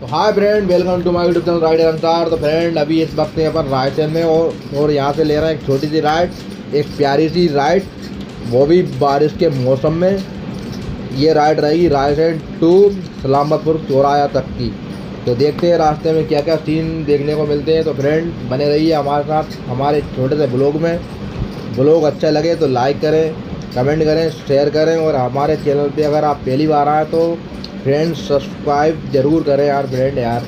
तो hi friend welcome to my YouTube channel rider Ansar तो friend अभी इस वक्त यहाँ पर रायसेन में और और यहाँ से ले रहे हैं एक छोटी सी राइड एक प्यारी सी राइड वो भी बारिश के मौसम में। ये राइड रहेगी रायसेन टू सलामतपुर चौराया तक की। तो देखते हैं रास्ते में क्या क्या सीन देखने को मिलते हैं। तो फ्रेंड बने रहिए हमारे साथ, हमारे छोटे से ब्लॉग में। ब्लॉग अच्छा लगे तो लाइक करें कमेंट करें शेयर करें। और हमारे चैनल पे अगर आप पहली बार आए तो फ्रेंड सब्सक्राइब ज़रूर करें यार फ्रेंड यार।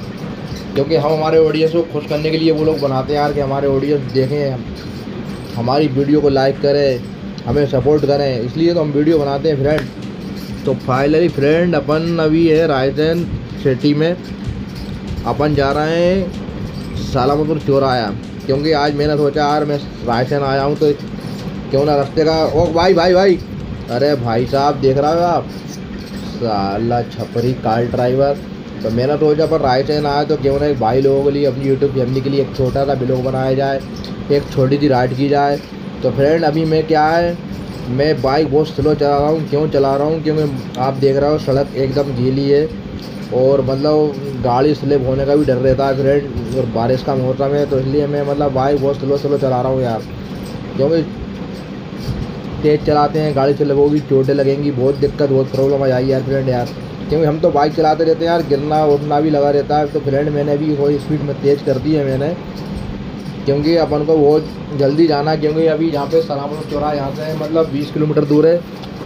क्योंकि हम हमारे ऑडियंस को खुश करने के लिए वो लोग बनाते हैं यार कि हमारे ऑडियंस देखें, हमारी वीडियो को लाइक करें, हमें सपोर्ट करें। इसलिए तो हम वीडियो बनाते हैं फ्रेंड तो फाइनली फ्रेंड अपन अभी है रायसेन सिटी में। अपन जा रहे हैं सालामपुर चौराया। क्योंकि आज मैंने सोचा, यार, मैं रायसेन आया हूँ तो क्यों ना रास्ते का ओ, भाई भाई भाई। अरे, भाई साहब, देख रहा हो आप? साला छपरी, कार ड्राइवर तो मैंने सोचा पर रायसेन आया तो क्यों ना एक भाई लोगों के लिए, अपनी यूट्यूब फैमिली के लिए एक छोटा सा ब्लॉग बनाया जाए, एक छोटी सी राइड की जाए। तो फ्रेंड अभी मैं क्या है, मैं बाइक बहुत स्लो चला रहा हूँ। क्यों चला रहा हूँ? क्योंकि आप देख रहे हो, सड़क एकदम गीली है। और मतलब गाड़ी स्लिप होने का भी डर रहता है फ्रेंड और बारिश का मौसम है तो इसलिए मैं मतलब बाइक बहुत स्लो स्लो चला रहा हूँ यार। क्योंकि तेज़ चलाते हैं, गाड़ी से लगोगी चोटें लगेंगी, बहुत दिक्कत, बहुत प्रॉब्लम आ जाएगी यार फ्रेंड यार। क्योंकि हम तो बाइक चलाते रहते हैं यार, गिरना उठना भी लगा रहता है तो फ्रेंड मैंने भी थोड़ी स्पीड में तेज़ कर दी है मैंने। क्योंकि अपन को बहुत जल्दी जाना, क्योंकि अभी यहाँ पे सलामपुर चौराहा यहाँ से मतलब 20 किलोमीटर दूर है।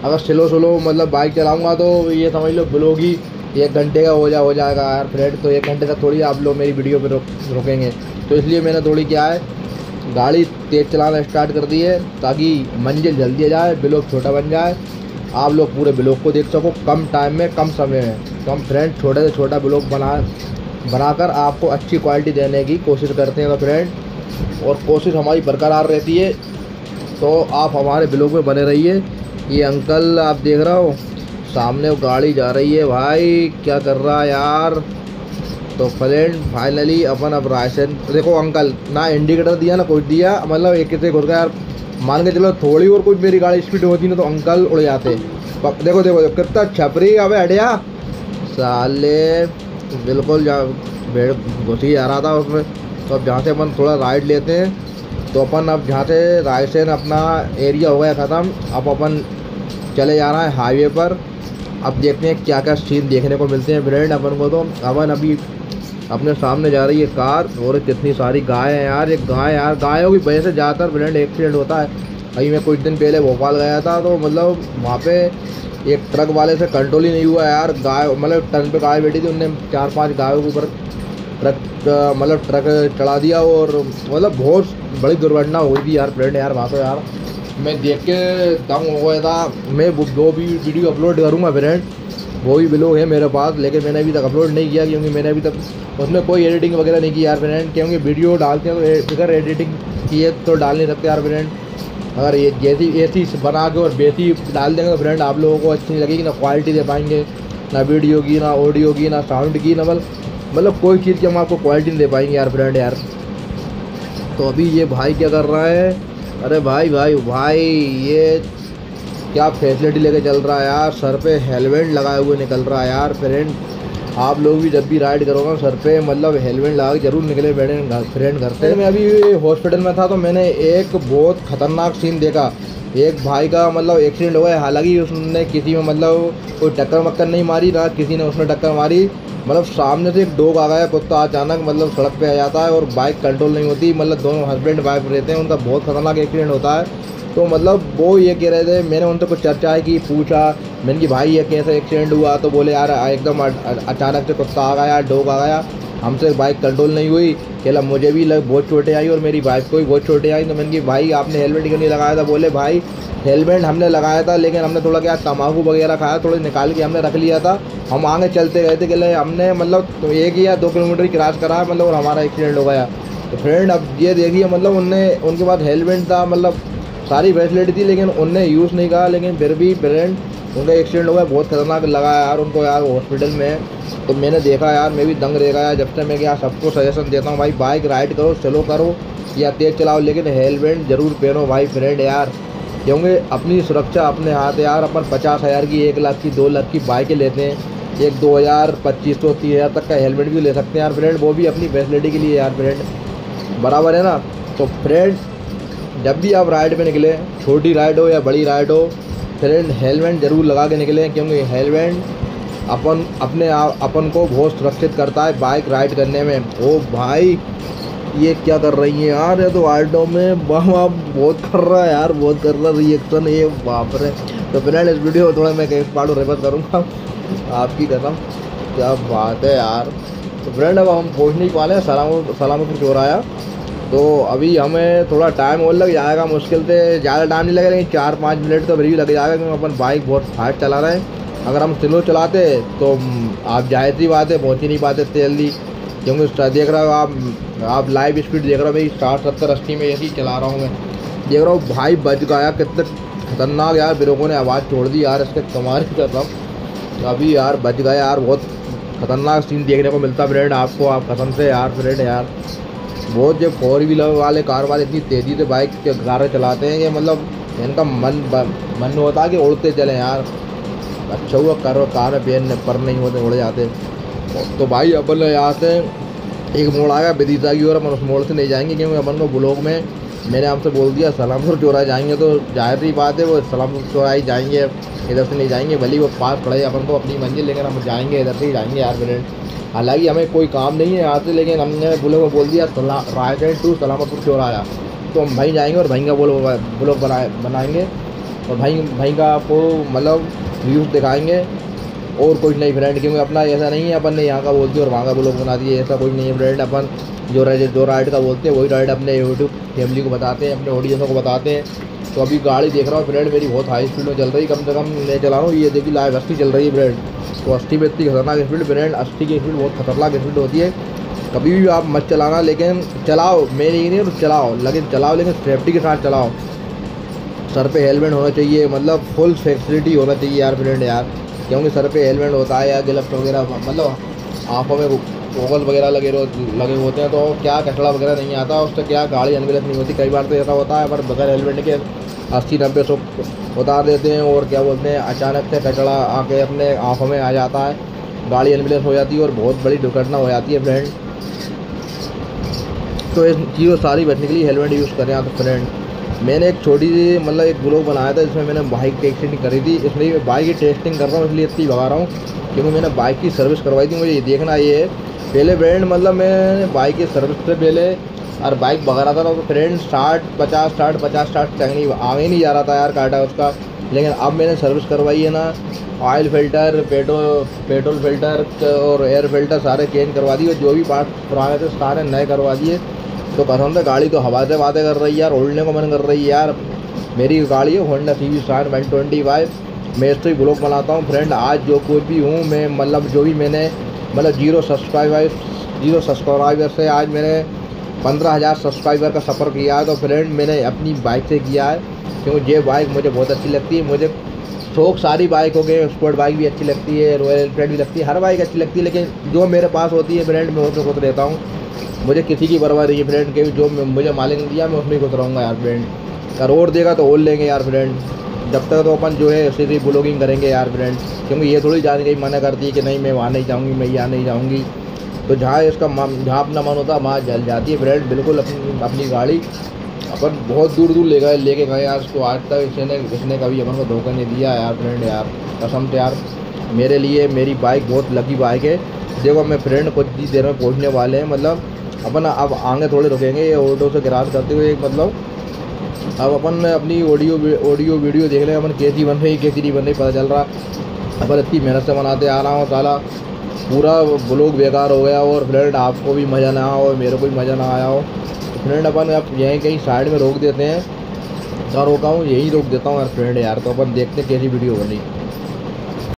अगर स्लो स्लो मतलब बाइक चलाऊँगा तो ये समझ लो ब्लोगी एक घंटे का हो जा हो जाएगा यार फ्रेंड तो एक घंटे तक थोड़ी आप लोग मेरी वीडियो पर रोक, रोकेंगे। तो इसलिए मैंने थोड़ी क्या है गाड़ी तेज़ चलाना स्टार्ट कर दी है ताकि मंजिल जल्दी जाए, ब्लॉक छोटा बन जाए। आप लोग पूरे ब्लॉक को देख सको, कम टाइम में, कम समय में। तो हम फ्रेंड छोटे से छोटा ब्लॉक बना, बनाकर आपको अच्छी क्वालिटी देने की कोशिश करते हैं तो फ्रेंड और कोशिश हमारी बरकरार रहती है। तो आप हमारे ब्लॉग में बने रहिए। ये अंकल आप देख रहे हो, सामने वो गाड़ी जा रही है। भाई, क्या कर रहा है यार? तो फ्रेंड फाइनली अपन अब राशन, देखो अंकल, ना इंडिकेटर दिया, ना कुछ दिया मतलब एक से घुस गया यार, मान के चलो थोड़ी और कुछ मेरी गाड़ी स्पीड होती ना तो अंकल उड़ जाते। देखो देखो कितना छपरी अबे हटिया साले, बिल्कुल जा भेड़ घुस ही जा रहा था उसमें। तो अब जहाँ से अपन थोड़ा राइड लेते हैं तो अपन अब जहाँ से रायसेन अपना एरिया हो गया ख़त्म, अब अपन चले जा रहा है हाईवे पर। अब देखते हैं क्या क्या सीन देखने को मिलते हैं। फ्रेंड अपन को तो अपन अभी अपने सामने जा रही है कार और कितनी सारी गाय हैं यार। एक गाय यार, गायों की वजह से ज़्यादातर फ्रेंड एक्सीडेंट होता है। अभी मैं कुछ दिन पहले भोपाल गया था तो मतलब वहाँ पे एक ट्रक वाले से कंट्रोल ही नहीं हुआ यार। गाय मतलब टर्न पे गाय बैठी थी, उनने चार पाँच गायों के ऊपर ट्रक मतलब ट्रक चढ़ा दिया और मतलब बहुत बड़ी दुर्घटना हुई थी यार। फ्रेंड यार, वहाँ तो यार। मैं देख के दंग हो गया था। मैं वो जो भी वीडियो अपलोड करूँगा फ्रेंड वो भी ब्लॉग है मेरे पास, लेकिन मैंने अभी तक अपलोड नहीं किया क्योंकि मैंने अभी तक उसमें कोई एडिटिंग वगैरह नहीं की यार फ्रेंड क्योंकि वीडियो डालते हैं तो बगैर एडिटिंग किए तो डाल नहीं सकते यार फ्रेंड अगर ये जैसी ऐसी बना के और बेसी डाल देंगे तो फ्रेंड आप लोगों को अच्छी नहीं लगेगी, ना क्वालिटी दे पाएँगे, ना वीडियो की, ना ऑडियो की, ना साउंड की, ना मतलब कोई चीज़ की हम आपको क्वालिटी नहीं दे पाएँगे यार फ्रेंड यार। तो अभी ये भाई क्या कर रहा है? अरे भाई भाई भाई, ये क्या फैसिलिटी लेके चल रहा है यार? सर पे हेलमेट लगाए हुए निकल रहा है यार फ्रेंड आप लोग भी जब भी राइड करो ना, सर पे मतलब हेलमेट लगा के ज़रूर निकले बैठे फ्रेंड घर से मैं अभी हॉस्पिटल में था तो मैंने एक बहुत खतरनाक सीन देखा. एक भाई का मतलब एक्सीडेंट हो गया. हालाँकि उसने किसी में मतलब कोई टक्कर मक्कर नहीं मारी ना किसी ने उसने टक्कर मारी. मतलब सामने से एक डोग आ गया कुत्ता अचानक मतलब सड़क पे आ जाता है और बाइक कंट्रोल नहीं होती मतलब दोनों हस्बैंड वाइफ रहते हैं, उनका बहुत खतरनाक एक्सीडेंट होता है। तो मतलब वो ये कह रहे थे, मैंने उनसे कुछ चर्चा की, पूछा, मैंने कि भाई, ये कैसे एक्सीडेंट हुआ? तो बोले, यार, एकदम अचानक से कुत्ता आ गया, डॉग आ गया। हमसे बाइक कंट्रोल नहीं हुई। कहला, मुझे भी लग बहुत चोटें आई और मेरी वाइफ को भी बहुत चोटें आई। तो मैंने कि भाई, आपने हेलमेट क्यों नहीं लगाया था? बोले, भाई, हेलमेट हमने लगाया था, लेकिन हमने थोड़ा क्या तम्बाकू वगैरह खाया, थोड़ा निकाल के हमने रख लिया था। हम आगे चलते गए थे, कहले, हमने मतलब तो एक या दो किलोमीटर क्रॉस करा मतलब और हमारा एक्सीडेंट हो गया। तो फ्रेंड, अब ये देखिए मतलब उनने, उनके पास हेलमेट था मतलब सारी फैसिलिटी थी, लेकिन उनने यूज़ नहीं कहा लेकिन फिर भी फ्रेंड उनका एक्सीडेंट हो गया बहुत खतरनाक लगा यार उनको यार हॉस्पिटल में। तो मैंने देखा यार, मैं भी दंग रह गया जब से मैं यार सबको सजेशन देता हूँ, भाई बाइक राइड करो, चलो करो, या तेज़ चलाओ, लेकिन हेलमेट ज़रूर पहनो भाई फ्रेंड यार। क्योंकि अपनी सुरक्षा अपने हाथ यार, अपन पचास हज़ार की, एक लाख की, दो लाख की बाइकें लेते हैं। एक दो हज़ार, पच्चीस सौ, तीस हज़ार तक का हेलमेट भी ले सकते हैं यार फ्रेंड वो भी अपनी फैसिलिटी के लिए यार फ्रेंड बराबर है ना? तो फ्रेंड जब भी आप राइड पे निकले, छोटी राइड हो या बड़ी राइड हो फ्रेंड हेलमेट ज़रूर लगा के निकलें क्योंकि हेलमेट अपन, अपने आप, अपन को बहुत सुरक्षित करता है बाइक राइड करने में। ओ भाई, ये क्या कर रही है यार? ये तो आल्टो में बाप बहुत कर रहा है यार, बहुत कर रहा रिएक्शन ये बाप रे तो फ्रेंड इस वीडियो को थोड़ा मैं कहीं पार्ट रिवर्स करूँगा। आपकी कसम, क्या बात है यार। तो फ्रेंड अब हम पहुँच नहीं पा रहे सलाम सलामपुर चौराया तो अभी हमें थोड़ा टाइम और लग जाएगा मुश्किल से। ज़्यादा टाइम नहीं लगेगा चार पाँच मिनट तो फिर भी लग जाएगा क्योंकि अपन बाइक बहुत फास्ट चला रहे हैं। अगर हम स्लो चलाते तो आप ज़ाहिर सी बात है पहुँच ही नहीं पाते जल्दी। क्योंकि देख रहे हो आप आप लाइव स्पीड देख रहे हो भाई साठ सत्तर अस्सी में ऐसे चला रहा हूँ मैं। देख रहा हूँ भाई बच गया कितने खतरनाक यार ब्रेकों ने आवाज़ छोड़ दी यार, इसके कमाल कर रहा हूँ अभी यार बच गया यार, बहुत खतरनाक सीन देखने को मिलता फ्रेंड, आपको आप कसम से यार, फ्रेंड यार। बहुत जो फोर व्हीलर वाले कार वाले इतनी तेज़ी से बाइक के गारे चलाते हैं कि मतलब इनका मन मन होता है कि उड़ते चले यार। अच्छा हुआ कर कार में पर नहीं होते, उड़ जाते। तो भाई अपन यहाँ से एक मोड़ आएगा विदिशा की ओर अपन उस मोड़ से नहीं जाएँगे क्योंकि अपन को ब्लॉग में मैंने आपसे बोल दिया, सलामपुर चौराहे जाएँगे तो ज़ाहिर सी बात है, वो सलामपुर चौराहे जाएँगे, इधर से नहीं जाएँगे, भले वो पास पड़े अपन को अपनी मंजिल लेकर हम जाएँगे, इधर से ही जाएँगे यार फ्रेंड हालाँकि हमें कोई काम नहीं है यहाँ से, लेकिन हमने बुलों को बोल दिया रायगढ़ टू सलामतपुर चौराया तो हम भाई जाएँगे और भाई का बोलो ब्लॉग बनाए बनाएँगे। और भाई भाई का आपको मतलब व्यूज़ दिखाएँगे। और कुछ नहीं ब्रांड क्योंकि अपना ऐसा नहीं है, अपन ने यहाँ का बोल दिया और वहाँ का ब्लॉग बना दिए ऐसा कुछ नहीं है अपन जो राइड जो राइड का बोलते हैं, वही राइड अपने यूट्यूब फैमिली को बताते हैं, अपने ऑडियंसों को बताते हैं। तो अभी गाड़ी देख रहा हूँ फ्रेंड मेरी बहुत हाई स्पीड में चल रही कम से कम मैं चला रहा हूँ ये देखिए लाइव अस्सी चल रही है फ्रेंड तो अस्सी में इतनी खतरनाक स्पीड फ्रेंड अस्सी की स्पीड बहुत खतरनाक स्पीड होती है। कभी भी आप मत चलाना, लेकिन चलाओ मैं नहीं नहीं चलाओ, लेकिन चलाओ, लेकिन सेफ्टी के साथ चलाओ। सर पे हेलमेट होना चाहिए मतलब फुल फैसिलिटी होना चाहिए यार फ्रेंड यार, क्योंकि सर पे हेलमेट होता है, या गिलफ्ट वगैरह मतलब आँखों में गोगल वगैरह लगे लगे होते हैं तो क्या कचड़ा वगैरह नहीं आता, उससे क्या गाड़ी अनबिलस नहीं होती? कई बार तो ऐसा होता है, पर बगैर हेलमेट के अस्सी, नब्बे सौ उतार देते हैं और क्या बोलते हैं, अचानक से कचड़ा आके अपने आँखों में आ जाता है। गाड़ी अनबिलस हो जाती है और बहुत बड़ी दुर्घटना हो जाती है फ्रेंड तो इस चीज़ों सारी बचने के लिए हेलमेट यूज़ करें आप फ्रेंड मैंने एक छोटी सी मतलब एक ब्लॉग बनाया था, जिसमें मैंने बाइक की टेस्टिंग करी थी। इसलिए मैं बाइक की टेस्टिंग कर रहा हूँ, इसलिए इतनी भगा रहा हूँ, क्योंकि मैंने बाइक की सर्विस करवाई थी, मुझे ये देखना ये है। पहले ब्रांड मतलब मैं बाइक की सर्विस से पहले, और बाइक भगा रहा था तो फ्रेंड साठ, पचास साठ पचास, साठ नहीं, आगे नहीं जा रहा था यार काटा उसका। लेकिन अब मैंने सर्विस करवाई है ना oil filter petrol petrol filter और एयर फ़िल्टर सारे चेंज करवा दिए जो भी पार्ट पुराने थे सारे नए करवा दिए। तो कसम से गाड़ी तो हवा से बातें कर रही है यार उड़ने को मन कर रही है यार। मेरी गाड़ी है Honda C V star one twenty five मैं इस ही ब्लॉग बनाता हूँ फ्रेंड आज जो कोई भी हूँ, मैं मतलब जो भी मैंने मतलब ज़ीरो सब्सक्राइबर ज़ीरो सब्सक्राइबर से आज मैंने पंद्रह हज़ार सब्सक्राइबर का सफ़र किया है तो फ्रेंड मैंने अपनी बाइक से किया है, क्योंकि ये बाइक मुझे बहुत अच्छी लगती है, मुझे शौक सारी बाइक हो गए स्पोर्ट बाइक भी अच्छी लगती है रॉयल एनफील्ड भी लगती है, हर बाइक अच्छी लगती है, लेकिन जो मेरे पास होती है ब्रांड मैं उसमें खुद रहता हूँ। मुझे किसी की परवाह नहीं है फ्रेंड के जो मुझे मालिक ने दिया, मैं उसमें खुश रहूँगा यार फ्रेंड करोड़ देगा तो और लेंगे यार फ्रेंड जब तक तो अपन जो है सीधी ब्लॉगिंग करेंगे यार फ्रेंड क्योंकि ये थोड़ी जाने की मना करती है कि नहीं, मैं वहाँ नहीं जाऊँगी, मैं यहाँ नहीं जाऊँगी। तो जहाँ इसका जहाँ अपना मन होता है वहाँ जल जाती है फ्रेंड बिल्कुल अपनी अपनी गाड़ी अपन बहुत दूर दूर ले गए लेके गए यार, उसको आज तक इसने इसने कभी अपन को धोखा नहीं दिया यार फ्रेंड यार। कसम से यार, मेरे लिए मेरी बाइक बहुत लकी बाइक है। देखो, मैं फ्रेंड कुछ ही देर में पहुँचने वाले हैं मतलब अपन अब आगे थोड़े रुकेंगे, ये ऑटो से गिरास करते हुए एक मतलब। अब अपन अपनी ऑडियो ऑडियो वीडियो देख लें अपन कैसी बन रही कैसी नहीं बन रही, पता चल रहा। अपन इतनी मेहनत से बनाते आ रहा हूँ साला। पूरा ब्लॉग बेकार हो गया और फ्रेंड आपको भी मज़ा ना और मेरे को भी मज़ा ना आया हो। फ्रेंड अपन अब यहीं कहीं साइड में रोक देते हैं। कहाँ रोका हूँ, यही रोक देता हूँ यार फ्रेंड यार तो अपन देखते हैं कैसी वीडियो बनी